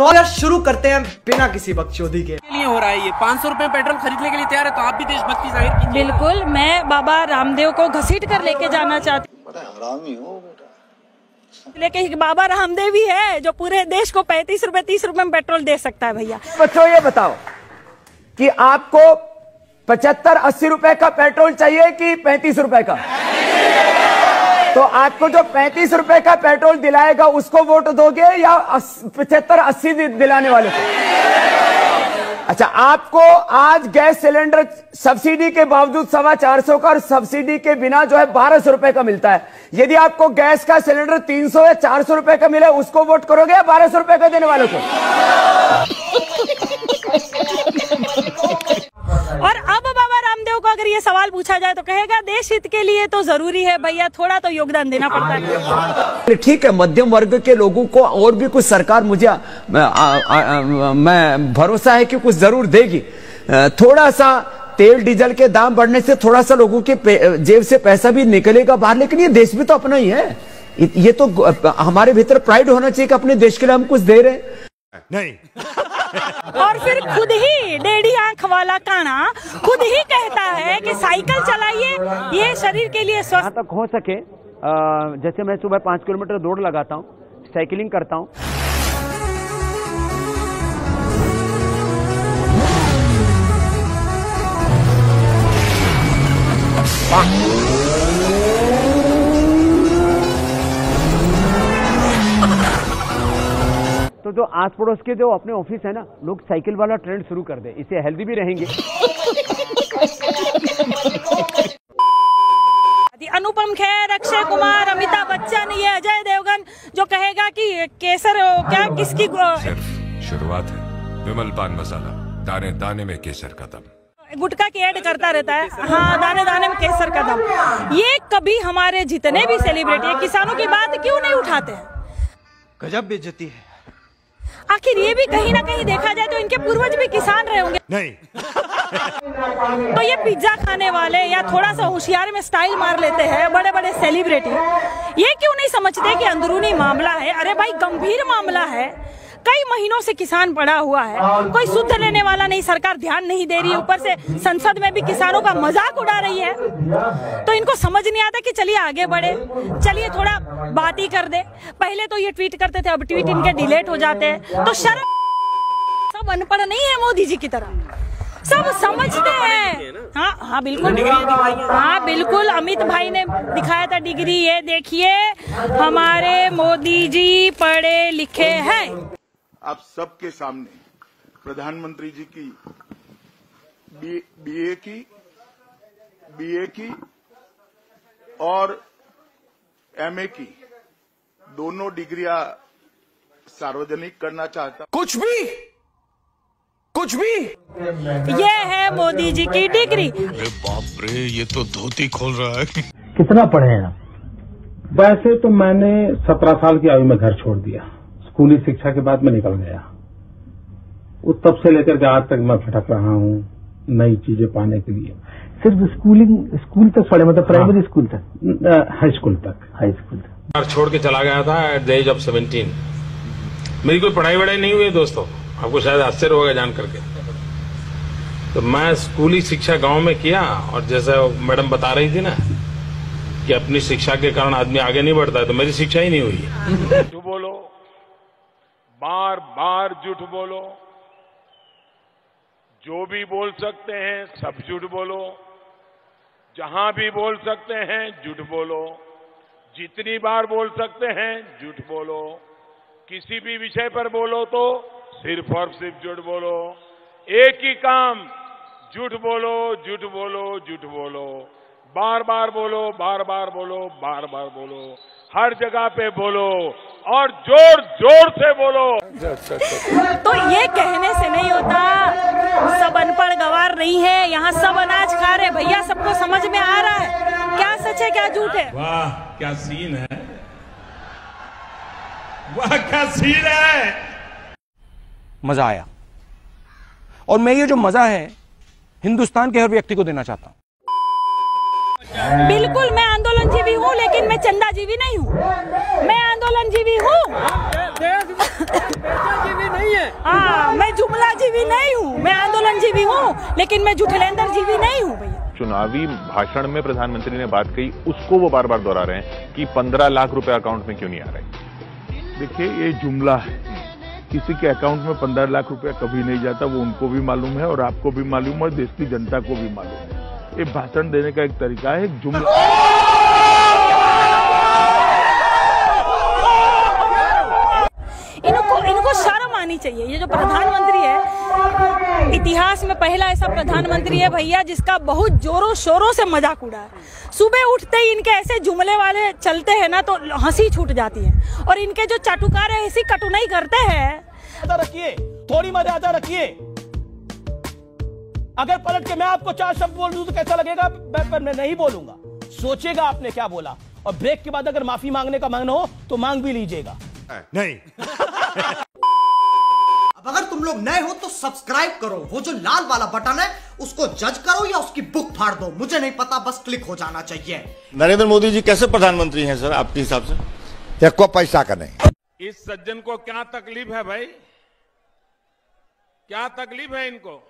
तो अगर शुरू करते हैं बिना किसी बकचोदी के। के लिए हो रहा है ये। पाँच सौ रूपए पेट्रोल खरीदने के लिए तैयार है तो आप भी देशभक्ति ज़ाहिर कीजिए। बिल्कुल मैं बाबा रामदेव को घसीट कर लेके जाना चाहती हूँ। लेकिन बाबा रामदेव ही है जो पूरे देश को पैंतीस रूपए तीस रूपए में पेट्रोल दे सकता है भैया। बच्चों ये बताओ कि आपको पचहत्तर अस्सी रुपए का पेट्रोल चाहिए कि पैंतीस रुपए का? तो आपको जो पैंतीस रुपए का पेट्रोल दिलाएगा, उसको वोट दोगे या पचहत्तर, अस्सी दिलाने वाले? अच्छा आपको आज गैस सिलेंडर सब्सिडी के बावजूद सवा चार सौ का और सब्सिडी के बिना जो है बारह सौ रुपए का मिलता है। यदि आपको गैस का सिलेंडर तीन सौ या चार सौ रुपए का मिले, उसको वोट करोगे या बारह सौ रुपए का देने वालों को? ये सवाल पूछा जाए तो कहेगा देश हित के लिए तो ज़रूरी है भैया थोड़ा तो योगदान देना पड़ता है। ठीक है मध्यम वर्ग के लोगों को और भी कुछ सरकार मुझे आ, आ, आ, मैं भरोसा है कि कुछ ज़रूर देगी। थोड़ा सा तेल डीजल के दाम बढ़ने से थोड़ा सा लोगों के जेब से पैसा भी निकलेगा बाहर लेकिन ये देश भी तो अपना ही है। ये तो हमारे भीतर प्राइड होना चाहिए कि अपने देश के लिए हम कुछ दे रहे नहीं। और फिर खुद ही डेढ़ी आँख वाला काना खुद ही कहता है कि साइकिल चलाइए ये शरीर के लिए स्वस्थ। तक हो सके जैसे मैं सुबह पाँच किलोमीटर दौड़ लगाता हूँ साइकिलिंग करता हूँ। तो जो आस पड़ोस के जो अपने ऑफ़िस है ना लोग साइकिल वाला ट्रेंड शुरू कर दे। इससे हेल्दी भी रहेंगे। अनुपम खेर अक्षय कुमार अमिताभ बच्चन ये अजय देवगन जो कहेगा कि केसर क्या किसकी शुरुआत है। विमल पान मसाला दाने दाने में केसर का दम। गुटका की एड करता रहता है। हाँ दाने दाने में केसर का दम। ये कभी हमारे जितने भी सेलिब्रिटी है किसानों की बात क्यों नहीं उठाते? हैं गजब बेइज्जती है। आखिर ये भी कहीं ना कहीं देखा जाए तो इनके पूर्वज भी किसान रहे होंगे। नहीं। तो ये पिज्जा खाने वाले या थोड़ा सा होशियार में स्टाइल मार लेते हैं बड़े बड़े सेलिब्रिटी। ये क्यों नहीं समझते कि अंदरूनी मामला है? अरे भाई गंभीर मामला है। कई महीनों से किसान पड़ा हुआ है। कोई शुद्ध लेने वाला नहीं सरकार ध्यान नहीं दे रही है ऊपर से संसद में भी किसानों का मज़ाक उड़ा रही है। तो इनको समझ नहीं आता कि चलिए आगे बढ़े। चलिए थोड़ा बात ही कर दे। पहले तो ये ट्वीट करते थे अब ट्वीट इनके डिलेट हो जाते हैं। तो शर्म सब अनपढ़ नहीं है मोदी जी की तरह। सब समझते हैं। हाँ हाँ बिल्कुल। हाँ बिल्कुल। अमित भाई ने दिखाया था डिग्री। ये देखिए हमारे मोदी जी पढ़े लिखे हैं। आप सबके सामने प्रधानमंत्री जी की बीए की बीए की और एमए की दोनों डिग्रियाँ सार्वजनिक करना चाहता कुछ भी कुछ भी। ये है मोदी जी की डिग्री। अरे बाप रे ये तो धोती खोल रहा है। कितना पढ़े हैं आप? वैसे तो मैंने सत्रह साल की आयु में घर छोड़ दिया। स्कूली शिक्षा के बाद मैं निकल गया। उस तब से लेकर के आज तक मैं भटक रहा हूँ नई चीज़ें पाने के लिए। सिर्फ़ स्कूलिंग स्कूल तक पढ़े मतलब प्राइमरी हाँ, स्कूल तक? हाई स्कूल तक। हाई स्कूल तक। छोड़ के चला गया था at the age of seventeen मेरी कोई पढ़ाई वढ़ाई नहीं हुई दोस्तों। आपको शायद आश्चर्य होगा जान करके। तो मैं स्कूली शिक्षा गाँव में किया और जैसे मैडम बता रही थी ना कि अपनी शिक्षा के कारण आदमी आगे नहीं बढ़ता है तो मेरी शिक्षा ही नहीं हुई बार बार झूठ बोलो। जो भी बोल सकते हैं, सब झूठ बोलो। जहाँ भी बोल सकते हैं, झूठ बोलो। जितनी बार बोल सकते हैं, झूठ बोलो। किसी भी विषय पर बोलो तो सिर्फ़ और सिर्फ़ झूठ बोलो। एक ही काम, झूठ बोलो झूठ बोलो झूठ बोलो। बार बार बोलो, बार बार बोलो, बार बार बोलो। हर जगह पे बोलो और ज़ोर ज़ोर से बोलो। तो ये कहने से नहीं होता सब अनपढ़ गवार नहीं है यहाँ सब अनाज खा रहे भैया सबको समझ में आ रहा है। क्या सच है क्या झूठ है? वाह क्या सीन है? वाह क्या सीन है? मज़ा आया। और मैं ये जो मज़ा है हिंदुस्तान के हर व्यक्ति को देना चाहता हूँ। बिल्कुल, मैं आंदोलन जीवी हूँ, लेकिन मैं चंदा जीवी नहीं हूँ। मैं आंदोलन जीवी हूँ, हाँ, मैं जुमला जीवी नहीं हूँ, मैं आंदोलन जीवी हूँ, लेकिन मैं जुठलेंदर जीवी नहीं हूँ, भैया। चुनावी भाषण में प्रधानमंत्री ने बात कही, उसको वो बार बार दोहरा रहे हैं कि पंद्रह लाख रुपए अकाउंट में क्यों नहीं आ रहे? देखिए, ये जुमला है। किसी के अकाउंट में पंद्रह लाख रुपया कभी नहीं जाता, वो उनको भी मालूम है और आपको भी मालूम है देश की जनता को भी मालूम है। ये भाषण देने का एक तरीका है एक जुमला। इनको इनको शर्म आनी चाहिए। ये जो प्रधानमंत्री है इतिहास में पहला ऐसा प्रधानमंत्री है भैया जिसका बहुत जोरों शोरों से मज़ाक उड़ा है। सुबह उठते ही इनके ऐसे जुमले वाले चलते हैं ना तो हँसी छूट जाती है। और इनके जो चाटुकार है ऐसी कटुनाई करते हैं। रखिए थोड़ी मर्यादा रखिए। अगर पलट के मैं आपको चार शब्द बोल दूँ तो कैसा लगेगा? मैं, पर मैं नहीं बोलूँगा। सोचेगा आपने क्या बोला? और ब्रेक के बाद अगर माफ़ी मांगने का मांगना हो तो मांग भी लीजिएगा। नहीं। अब अगर तुम लोग नए हो तो सब्सक्राइब करो। वो जो लाल वाला बटन है उसको जज करो या उसकी बुक फाड़ दो। मुझे नहीं पता बस क्लिक हो जाना चाहिए। नरेंद्र मोदी जी कैसे प्रधानमंत्री हैं सर आपके हिसाब से? एक पैसा का नहीं। इस सज्जन को क्या तकलीफ़ है भाई? क्या तकलीफ़ है इनको?